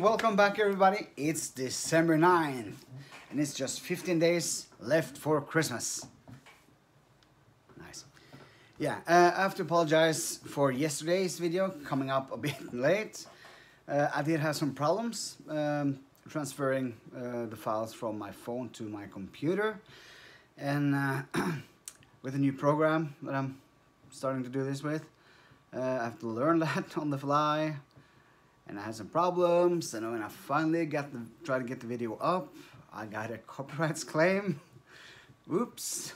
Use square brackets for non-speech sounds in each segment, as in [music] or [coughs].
welcome back everybody. It's December 9 and it's just 15 days left for Christmas. Nice. Yeah, uh, I have to apologize for yesterday's video coming up a [laughs] bit late. Uh, I did have some problems um, transferring uh, the files from my phone to my computer and uh, [clears throat] with a new program that I'm starting to do this with. Uh, I have to learn [laughs] that on the fly and I had some problems and when I finally got the try to get the video up I got a [laughs] copyright claim. Oops.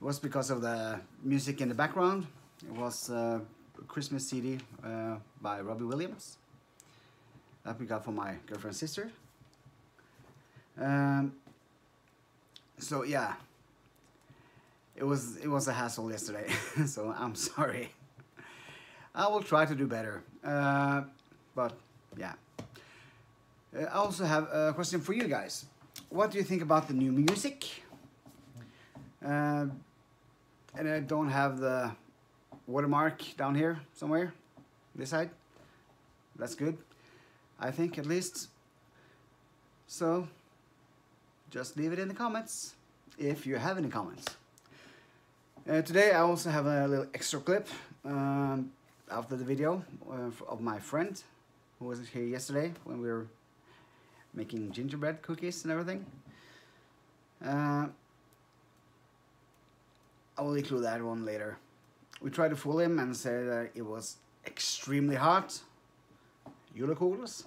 It was because of the music in the background. It was uh, a Christmas CD uh, by Robbie Williams that we got from my girlfriend's sister. Um, so yeah. It was it was a hassle yesterday [laughs] so I'm [laughs] sorry. I will try to do better. Uh, but yeah. Uh, I also have a question for you guys. What do you think about the new music? Uh, and I don't have the watermark down here somewhere, this side. That's good, I think at least. So, just leave it in the comments if you have any comments. Uh, today I also have a little extra clip um, after the video uh, of my friend who was here yesterday when we were making gingerbread cookies and everything. Uh, I will include that one later. We tried to fool him and say that it was extremely hot, julekugels,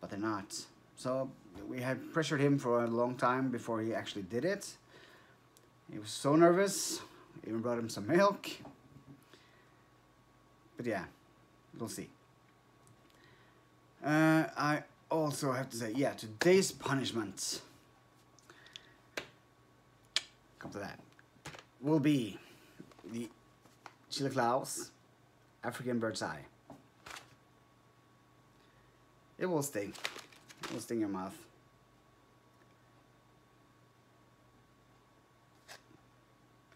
but they're not. So we had pressured him for a long time before he actually did it. He was so nervous, even brought him some milk. But yeah, we'll see. Uh, I also have to say, yeah, today's punishment, come to that, will be the Chili Klaus African Bird's Eye. It will sting. It will sting your mouth.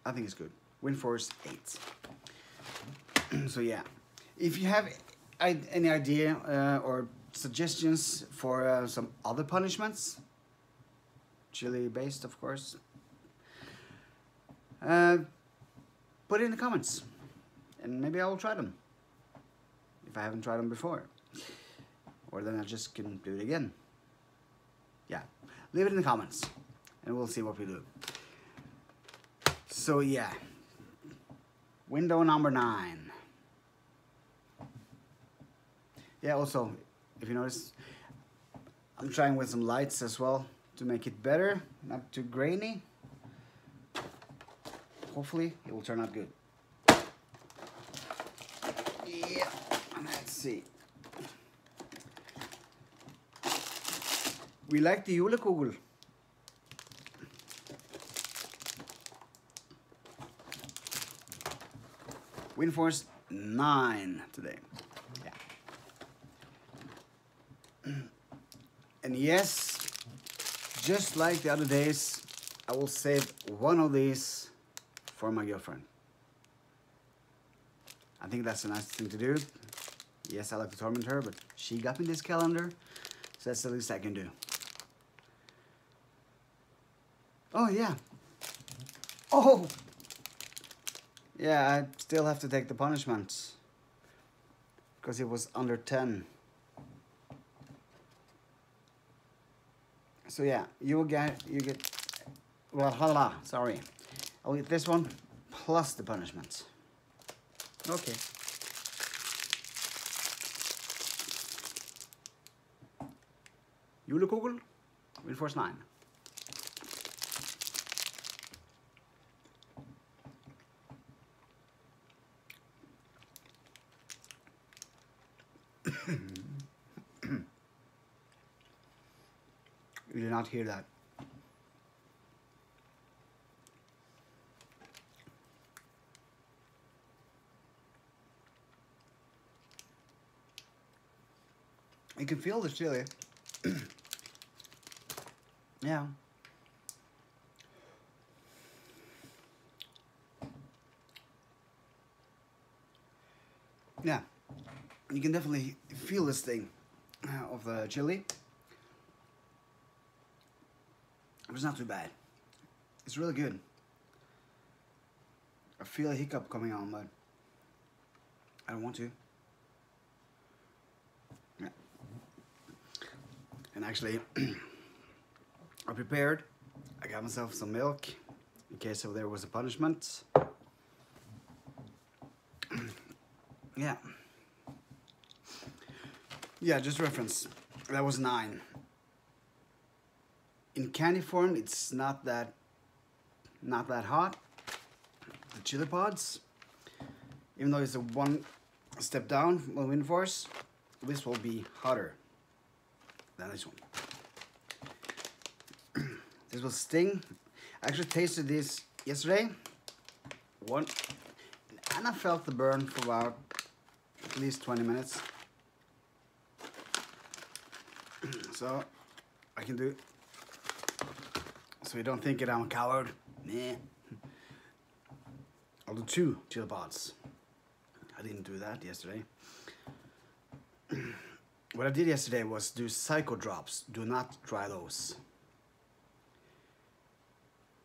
I think it's good. Wind force 8. [clears throat] so yeah, if you have any idea uh, or suggestions for uh, some other punishments, chili based of course, uh, put it in the comments. And maybe I will try them. If I haven't tried them before. Or then I just can do it again. Yeah, leave it in the comments. And we'll see what we do. So yeah, window number nine. Yeah, also, if you notice, I'm trying with some lights as well to make it better, not too grainy. Hopefully, it will turn out good. Yeah, let's see. We like the julekugel. Wind force 9 today. And yes, just like the other days, I will save one of these for my girlfriend. I think that's a nice thing to do. Yes, I like to torment her, but she got me this calendar, so that's the least I can do. Oh, yeah. Oh! Yeah, I still have to take the punishment. Because it was under 10. So yeah, you will get, you get, well, hala, sorry. I'll get this one plus the punishment. Okay. Julekugel, Wind force 9. You did not hear that. You can feel the chili. [clears throat] yeah. Yeah. You can definitely feel this thing. uh, of the chili. It was not too bad. It's really good. I feel a hiccup coming on, but I don't want to. Yeah. And actually, [clears throat] I prepared. I got myself some milk in case if there was a punishment. [clears throat] yeah. Yeah, just reference. That was nine. In candy form, it's not that not that hot. The chili pods, even though it's a one step down wind force, this will be hotter than this one. [clears throat] this will sting. I actually tasted this yesterday. One, and I felt the burn for about at least 20 minutes. [clears throat] so I can do so you don't think that I'm a coward. Nah. I'll do two chili pods. I didn't do that yesterday. [clears throat] what I did yesterday was do psycho drops. Do not try those.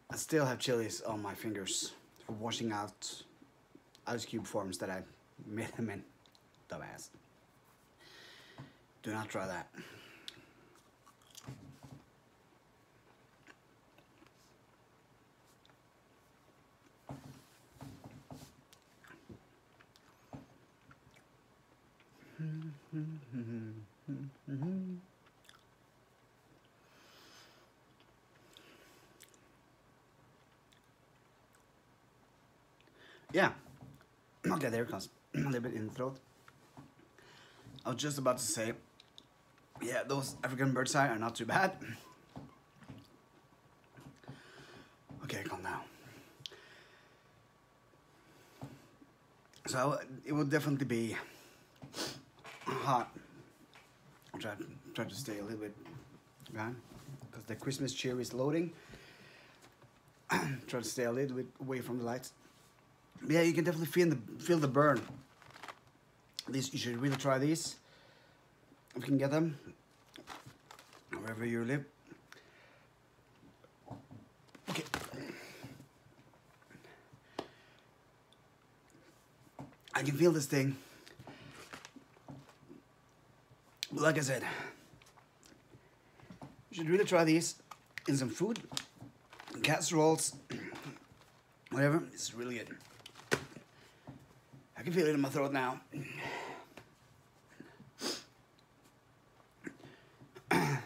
I still have chilies on my fingers for washing out ice cube forms that I [laughs] made them in. Dumbass. Do not try that. Yeah. Okay, there it comes. [clears throat] a little bit in the throat. I was just about to say, yeah, those African bird's eye are not too bad. Okay, calm down. So it will definitely be hot. I'll try, try to stay a little bit behind because the Christmas cheer is loading. [clears throat] try to stay a little bit away from the lights. Yeah, you can definitely feel the feel the burn. These you should really try these. If you can get them wherever you live. Okay. I can feel this thing. But like I said, you should really try these in some food, casseroles, [clears throat] whatever. It's really good. I can feel it in my throat now. [clears throat] yeah,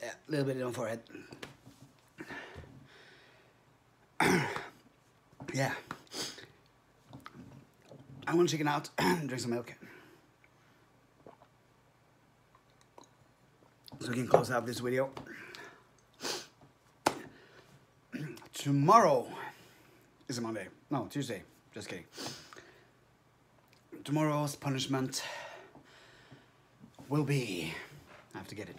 a little bit in my forehead. [clears throat] yeah. I want to chicken out and drink some milk. So we can close out this video. Tomorrow is a Monday. No, Tuesday. Just kidding. Tomorrow's punishment will be... I have to get it.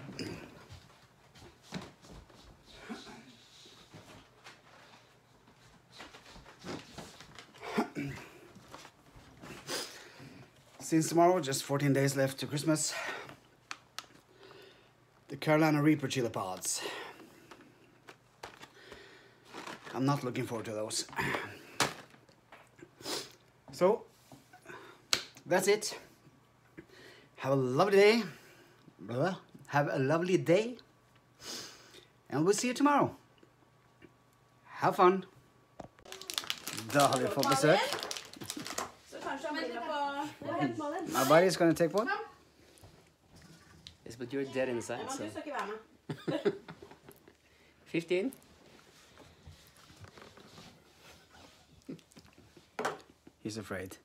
Since tomorrow, just 14 days left to Christmas, Carolina Reaper chili pods. I'm not looking forward to those. So, that's it. Have a lovely day. Blah. Have a lovely day. And we'll see you tomorrow. Have fun. Da har vi fått besök. Så kanskje han blir på Malin. My buddy's gonna take one. Yes, but you're dead inside, so. du skal ikke være med. 15? He's afraid.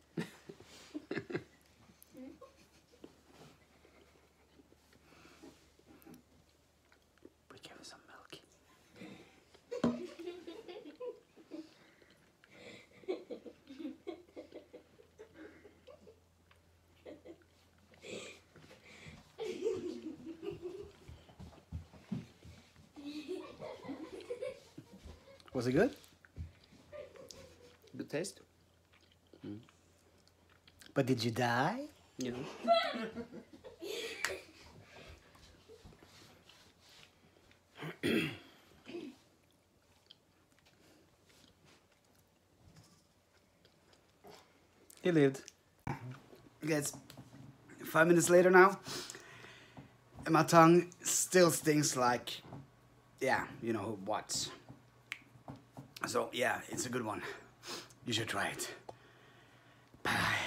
Was it good? Good taste. Mm. But did you die? Yeah. [coughs] he lived. Guys, five minutes later now, and my tongue still stinks like, yeah, you know what. So yeah, it's a good one. You should try it. Bye.